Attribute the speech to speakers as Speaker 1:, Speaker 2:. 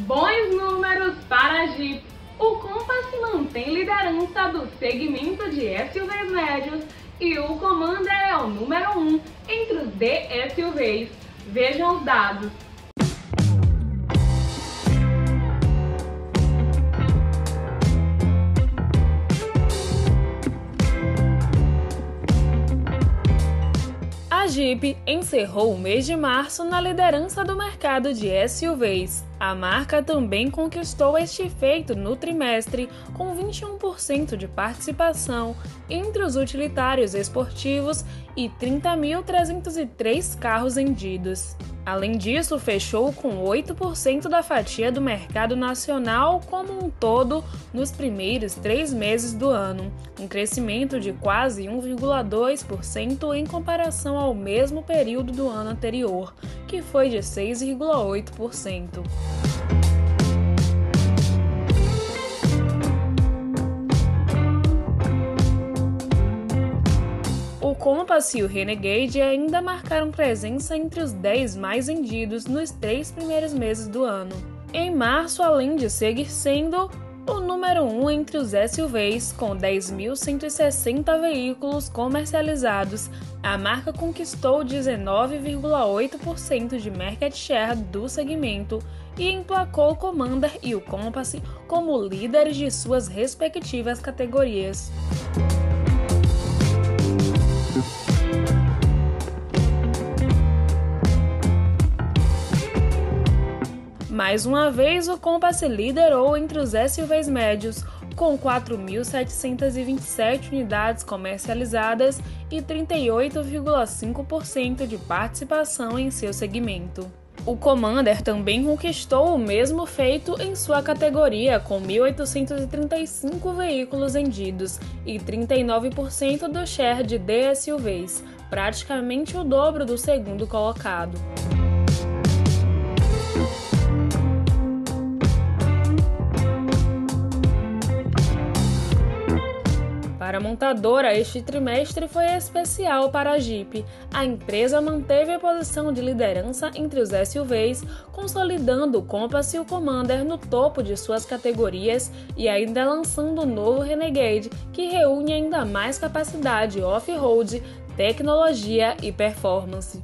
Speaker 1: Bons números para a Jeep. O Compass mantém liderança do segmento de SUVs médios e o Commander é o número 1 um entre os DSUVs. Vejam os dados.
Speaker 2: Jeep encerrou o mês de março na liderança do mercado de SUVs. A marca também conquistou este feito no trimestre, com 21% de participação entre os utilitários esportivos e 30.303 carros vendidos. Além disso, fechou com 8% da fatia do mercado nacional como um todo nos primeiros três meses do ano, um crescimento de quase 1,2% em comparação ao mesmo período do ano anterior, que foi de 6,8%. Compass e o Renegade ainda marcaram presença entre os 10 mais vendidos nos três primeiros meses do ano. Em março, além de seguir sendo o número 1 um entre os SUVs, com 10.160 veículos comercializados, a marca conquistou 19,8% de market share do segmento e emplacou o Commander e o Compass como líderes de suas respectivas categorias. Mais uma vez, o Compass liderou entre os SUVs médios, com 4.727 unidades comercializadas e 38,5% de participação em seu segmento. O Commander também conquistou o mesmo feito em sua categoria, com 1.835 veículos vendidos e 39% do share de DSUVs, praticamente o dobro do segundo colocado. Para a montadora, este trimestre foi especial para a Jeep. A empresa manteve a posição de liderança entre os SUVs, consolidando o Compass e o Commander no topo de suas categorias e ainda lançando o novo Renegade, que reúne ainda mais capacidade off-road, tecnologia e performance.